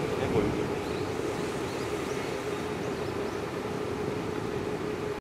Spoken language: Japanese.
ねこういう。